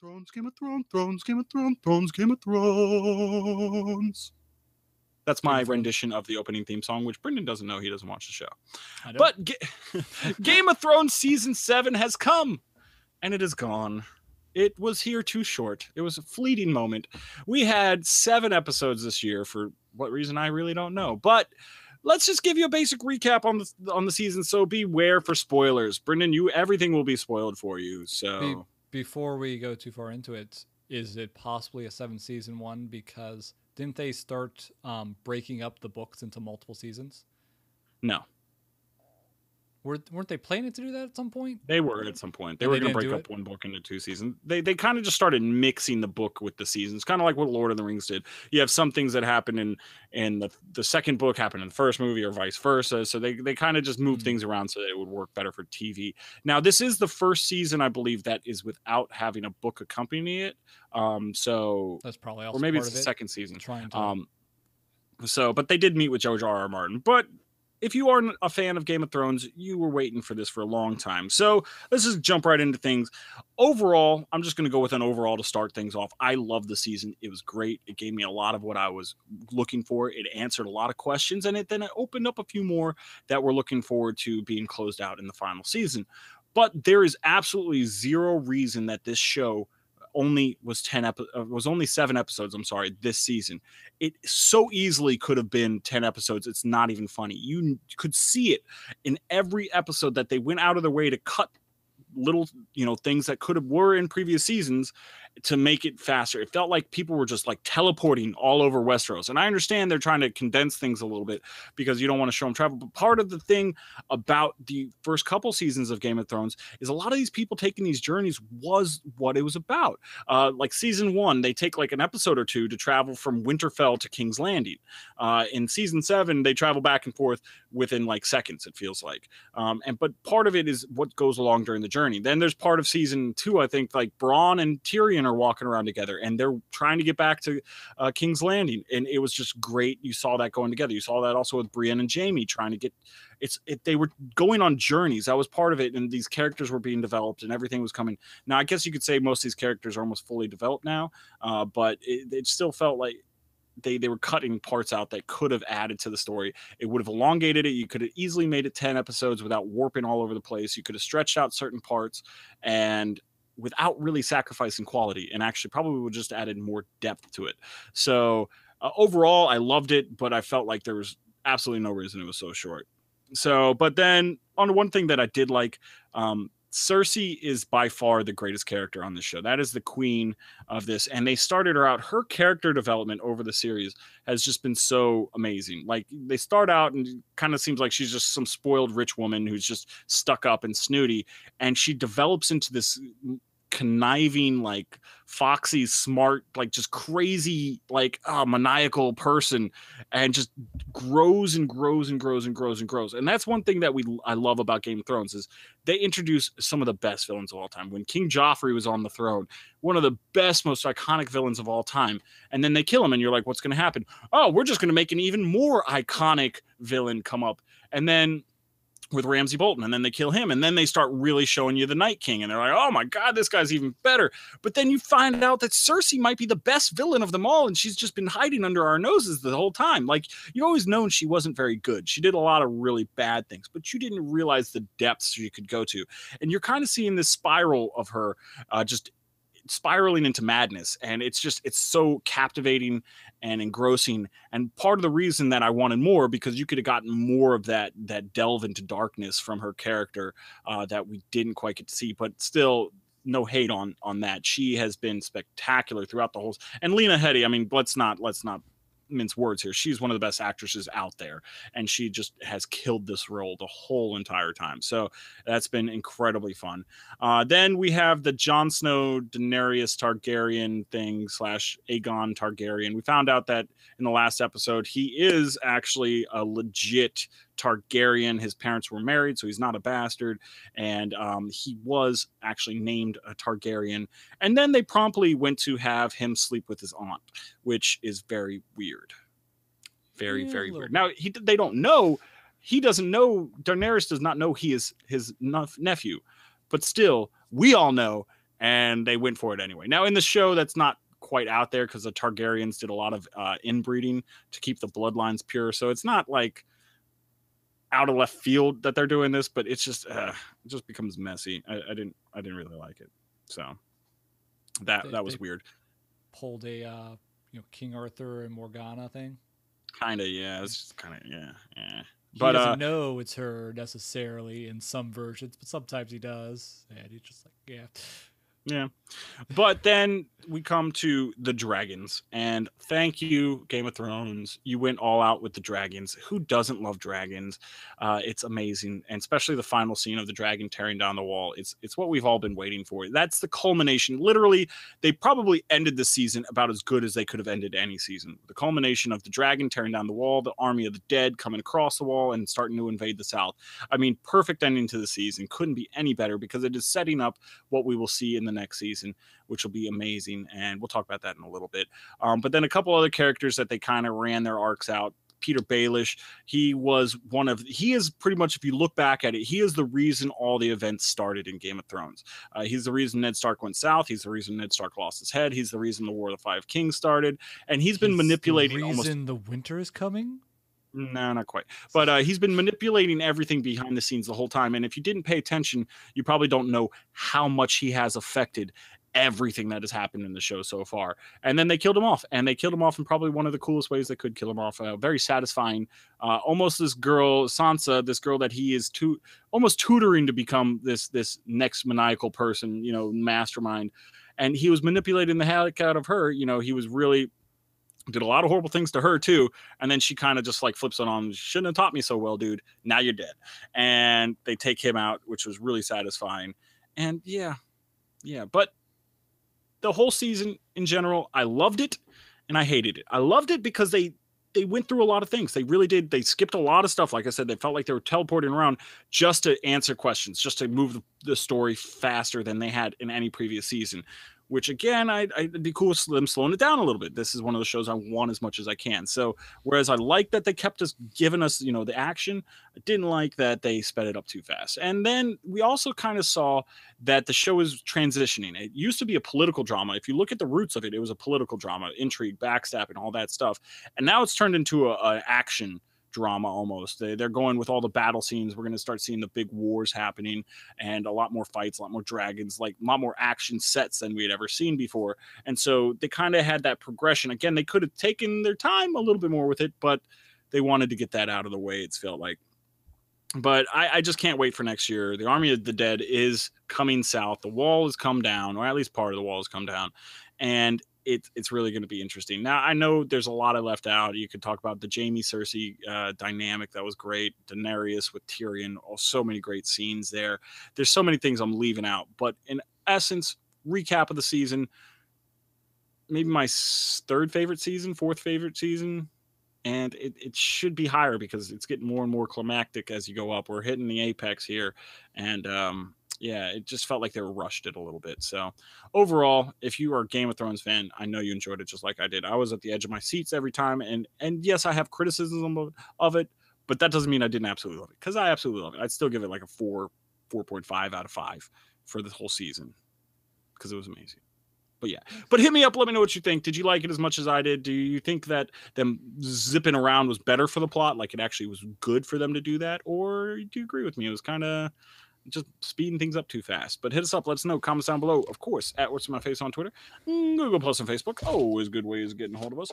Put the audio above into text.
Thrones, Game of Thrones, Thrones, Game of Thrones, Thrones, Game of Thrones. That's my rendition of the opening theme song, which Brendan doesn't know. He doesn't watch the show. But Ga- Game of Thrones season seven has come, and it is gone. It was here too short. It was a fleeting moment. We had seven episodes this year for what reason I really don't know. But let's just give you a basic recap on the on the season. So beware for spoilers, Brendan. You everything will be spoiled for you. So Be- before we go too far into it, is it possibly a seven season one? Because didn't they start um, breaking up the books into multiple seasons? no, Were, weren't they planning to do that at some point? they were at some point. They And were going to break up it? one book into two seasons. They they kind of just started mixing the book with the seasons, kind of like what Lord of the Rings did. You have some things that happen in in the the second book happen in the first movie, or vice versa. So they they kind of just moved Mm. things around so that it would work better for TV. Now this is the first season, I believe, that is without having a book accompanying it. Um, so That's probably also or maybe it's the it. second season. Trying to Um, so, but they did meet with George R. R. Martin. But if you aren't a fan of Game of Thrones, you were waiting for this for a long time. So let's just jump right into things. Overall, I'm just going to go with an overall to start things off. I love the season. It was great. It gave me a lot of what I was looking for. It answered a lot of questions, and it then it opened up a few more that we're looking forward to being closed out in the final season. But there is absolutely zero reason that this show only was 10 epi- uh, was only 7 episodes I'm sorry this season. It so easily could have been 10 episodes it's not even funny. You could see it in every episode that they went out of their way to cut little you know things that could have were in previous seasons to make it faster it felt like people were just like teleporting all over westeros and i understand they're trying to condense things a little bit because you don't want to show them travel but part of the thing about the first couple seasons of game of thrones is a lot of these people taking these journeys was what it was about uh, like season one, they take like an episode or two to travel from Winterfell to King's Landing. Uh, in season seven, they travel back and forth within like seconds. It feels like, um, and but part of it is what goes along during the journey. Then there's part of season two, I think, like Bronn and Tyrion are walking around together, and they're trying to get back to uh, King's Landing, and it was just great. You saw that going together. You saw that also with Brienne and Jaime trying to get. It's it, they were going on journeys. That was part of it, and these characters were being developed, and everything was coming now, I guess you could say most of these characters are almost fully developed now, uh, but it, it still felt like they they were cutting parts out that could have added to the story. It would have elongated it. You could have easily made it ten episodes without warping all over the place. You could have stretched out certain parts and without really sacrificing quality, and actually probably would just added more depth to it. So uh, overall, I loved it, but I felt like there was absolutely no reason it was so short. So, but then on one thing that I did like, um, Cersei is by far the greatest character on the show. That is the queen of this. And they started her out. Her character development over the series has just been so amazing. Like they start out and kind of seems like she's just some spoiled rich woman who's just stuck up and snooty. And she develops into this conniving, like foxy, smart, like just crazy, like uh, maniacal person and just grows and grows and grows and grows and grows. And that's one thing that we I love about Game of Thrones is they introduce some of the best villains of all time. When King Joffrey was on the throne, one of the best, most iconic villains of all time, and then they kill him, and you're like, what's going to happen? Oh, we're just going to make an even more iconic villain come up, and then with Ramsay Bolton, and then they kill him, and then they start really showing you the Night King, and they're like, "Oh my God, this guy's even better." But then you find out that Cersei might be the best villain of them all, and she's just been hiding under our noses the whole time. Like you always known she wasn't very good. She did a lot of really bad things, but you didn't realize the depths she could go to, and you're kind of seeing this spiral of her, uh, just spiraling into madness and it's just it's so captivating and engrossing and part of the reason that i wanted more because you could have gotten more of that that delve into darkness from her character uh, that we didn't quite get to see but still no hate on on that. She has been spectacular throughout the whole and lena headey i mean let's not let's not mince words here. She's one of the best actresses out there and she just has killed this role the whole entire time. So that's been incredibly fun. Uh, then we have the Jon Snow Daenerys Targaryen thing slash Aegon Targaryen. We found out that in the last episode he is actually a legit Targaryen. His parents were married, so he's not a bastard, and um, he was actually named a Targaryen. And then they promptly went to have him sleep with his aunt, which is very weird. Very, Yeah, very weird. Now he they don't know. He doesn't know. Daenerys does not know he is his nep- nephew, but still, we all know and they went for it anyway. Now in the show, that's not quite out there because the Targaryens did a lot of uh, inbreeding to keep the bloodlines pure. So it's not like out of left field that they're doing this, but it's just uh, it just becomes messy. I, I, didn't I didn't really like it, so that they, that was weird. Pulled a uh, you know King Arthur and Morgana thing. Kind of yeah, it's just kind of yeah yeah. He but doesn't uh, know it's her necessarily in some versions, but sometimes he does, and he's just like yeah. Yeah. But then we come to the dragons. And thank you, Game of Thrones. You went all out with the dragons. Who doesn't love dragons? Uh, it's amazing. And especially the final scene of the dragon tearing down the wall. It's it's what we've all been waiting for. That's the culmination. Literally, they probably ended the season about as good as they could have ended any season. The culmination of the dragon tearing down the wall, the army of the dead coming across the wall and starting to invade the south. I mean, perfect ending to the season. Couldn't be any better because it is setting up what we will see in the next season, which will be amazing. And we'll talk about that in a little bit. Um, but then a couple other characters that they kind of ran their arcs out. Petyr Baelish, he was one of he is pretty much if you look back at it, he is the reason all the events started in Game of Thrones. Uh, he's the reason Ned Stark went south. He's the reason Ned Stark lost his head. He's the reason the War of the Five Kings started, and he's been he's manipulating. The reason almost, the winter is coming. No, not quite. But uh, he's been manipulating everything behind the scenes the whole time. And if you didn't pay attention, you probably don't know how much he has affected everything that has happened in the show so far. And then they killed him off, and they killed him off in probably one of the coolest ways they could kill him off. Uh, very satisfying. Uh, almost this girl Sansa, this girl that he is to almost tutoring to become this this next maniacal person, you know, mastermind. And he was manipulating the heck out of her. You know, he was really did a lot of horrible things to her too and then she kind of just like flips it on shouldn't have taught me so well dude. Now you're dead. And they take him out which was really satisfying. And yeah yeah but the whole season in general i loved it and i hated it. I loved it because they they went through a lot of things. They really did. They skipped a lot of stuff. Like i said they felt like they were teleporting around just to answer questions just to move the story faster than they had in any previous season which again, I, would be cool with them slowing it down a little bit. This is one of the shows I want as much as I can. So, whereas I like that they kept us giving us, you know, the action, I didn't like that they sped it up too fast. And then we also kind of saw that the show is transitioning. It used to be a political drama. If you look at the roots of it, it was a political drama, intrigue, backstabbing, all that stuff. And now it's turned into a, action drama almost. They, they're going with all the battle scenes. We're going to start seeing the big wars happening and a lot more fights, a lot more dragons, like a lot more action sets than we had ever seen before. And so they kind of had that progression. Again, they could have taken their time a little bit more with it, but they wanted to get that out of the way, it's felt like. But I, I just can't wait for next year. The Army of the Dead is coming south. The wall has come down, or at least part of the wall has come down. And it's it's really going to be interesting. Now I know there's a lot I left out. You could talk about the Jaime Cersei uh, dynamic that was great. Daenerys with Tyrion, oh, so many great scenes there. There's so many things I'm leaving out, but in essence, recap of the season. Maybe my third favorite season, fourth favorite season, and it, it should be higher because it's getting more and more climactic as you go up. We're hitting the apex here, and um, yeah, it just felt like they were rushed it a little bit. So overall, if you are a Game of Thrones fan, I know you enjoyed it just like I did. I was at the edge of my seats every time, and and yes, I have criticism of, of it, but that doesn't mean I didn't absolutely love it because I absolutely love it. I'd still give it like a four, four point five out of five for the whole season because it was amazing. But yeah, but hit me up. Let me know what you think. Did you like it as much as I did? Do you think that them zipping around was better for the plot? Like it actually was good for them to do that, or do you agree with me? It was kind of just speeding things up too fast. But hit us up, let us know. Comments down below, of course, at What's My Face on Twitter, mm, Google Plus and Facebook. Always good ways of getting a hold of us.